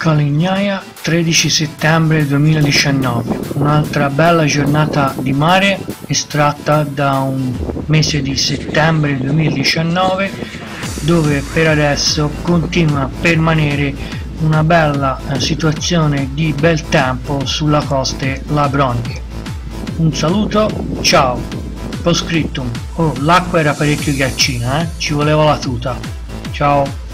Calignaia 13 settembre 2019 un'altra bella giornata di mare estratta da un mese di settembre 2019 dove per adesso continua a permanere una bella eh, situazione di bel tempo sulla coste labroniche un saluto ciao. Postscriptum. Oh l'acqua era parecchio ghiaccina eh? ci voleva la tuta. Ciao.